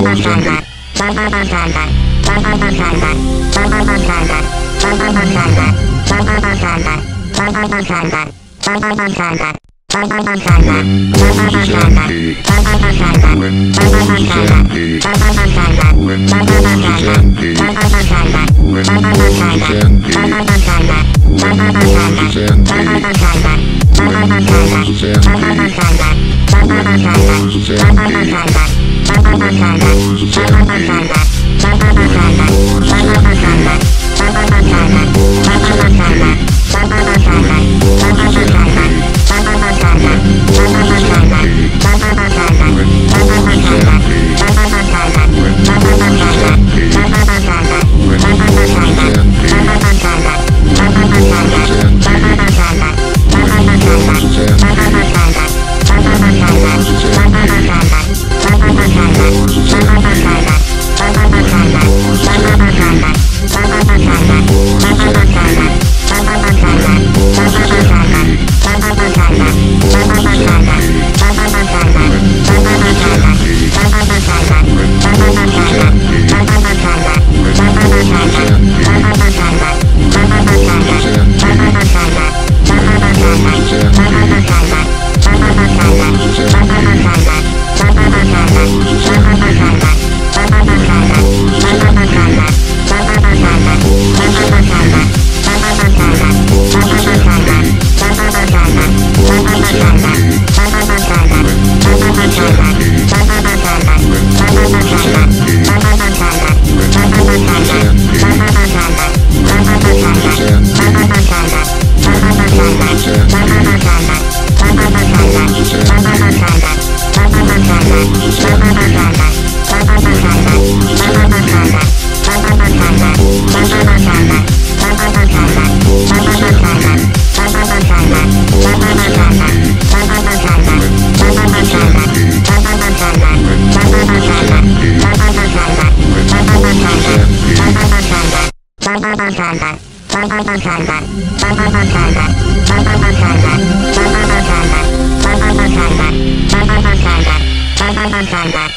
Sandy. Chapa Chapa Chapa Chapa Chapa Chapa Chapa パバパカパバパバパラパバ